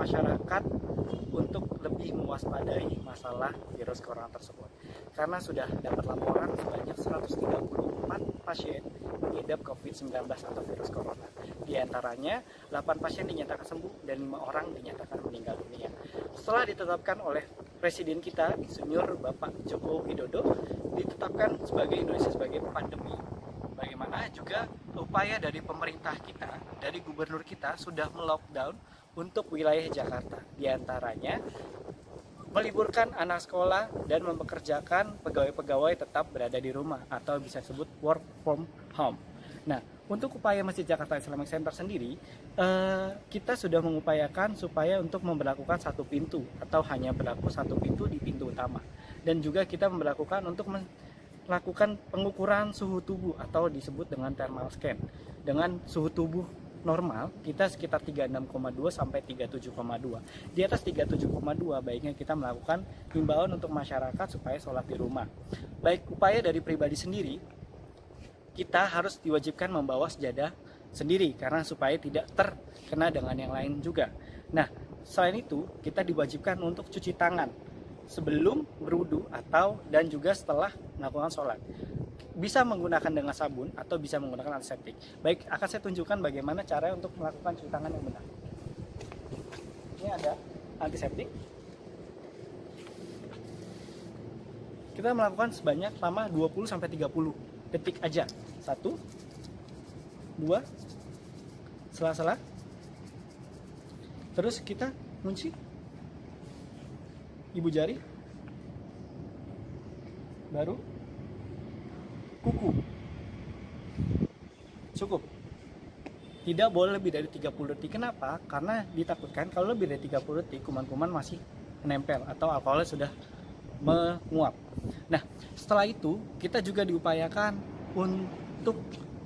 masyarakat untuk lebih mewaspadai masalah virus corona tersebut. Karena sudah dapat laporan sebanyak 134 pasien mengidap COVID-19 atau virus corona. Di antaranya 8 pasien dinyatakan sembuh dan 5 orang dinyatakan meninggal dunia. Setelah ditetapkan oleh Presiden kita, Senior Bapak Joko Widodo, ditetapkan sebagai Indonesia sebagai pandemi. Juga upaya dari pemerintah kita, dari gubernur kita sudah melockdown untuk wilayah Jakarta. Di antaranya meliburkan anak sekolah dan mempekerjakan pegawai-pegawai tetap berada di rumah atau bisa disebut work from home. Nah, untuk upaya Masjid Jakarta Islamic Center sendiri, eh, kita sudah mengupayakan supaya untuk memperlakukan satu pintu atau hanya berlaku satu pintu di pintu utama. Dan juga kita memperlakukan untuk melakukan pengukuran suhu tubuh atau disebut dengan thermal scan. Dengan suhu tubuh normal kita sekitar 36,2 sampai 37,2. Di atas 37,2 baiknya kita melakukan himbauan untuk masyarakat supaya sholat di rumah. Baik upaya dari pribadi sendiri kita harus diwajibkan membawa sejadah sendiri karena supaya tidak terkena dengan yang lain juga. Nah, selain itu kita diwajibkan untuk cuci tangan sebelum berwudu atau dan juga setelah melakukan sholat. Bisa menggunakan dengan sabun atau bisa menggunakan antiseptik. Baik, akan saya tunjukkan bagaimana cara untuk melakukan cuci tangan yang benar. Ini ada antiseptik. Kita melakukan sebanyak lama 20 sampai 30 detik aja. Satu, dua, sela-sela. Terus kita kunci ibu jari. Baru. Kuku. Cukup. Tidak boleh lebih dari 30 detik. Kenapa? Karena ditakutkan kalau lebih dari 30 detik kuman-kuman masih menempel atau alkoholnya sudah menguap. Nah setelah itu kita juga diupayakan untuk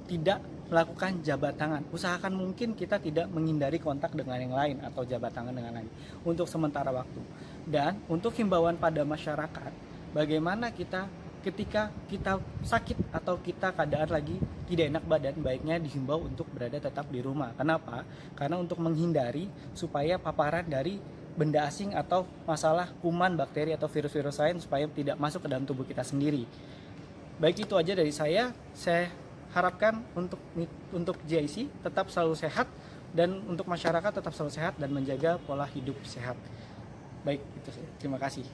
tidak melakukan jabat tangan. Usahakan mungkin kita tidak menghindari kontak dengan yang lain atau jabat tangan dengan lain untuk sementara waktu. Dan untuk himbauan pada masyarakat, bagaimana kita ketika kita sakit atau kita keadaan lagi tidak enak badan, baiknya dihimbau untuk berada tetap di rumah. Kenapa? Karena untuk menghindari supaya paparan dari benda asing atau masalah kuman, bakteri atau virus-virus lain supaya tidak masuk ke dalam tubuh kita sendiri. Baik itu aja dari saya. Saya harapkan untuk untuk JIC tetap selalu sehat dan untuk masyarakat tetap selalu sehat dan menjaga pola hidup sehat. Baik, itu Terima kasih.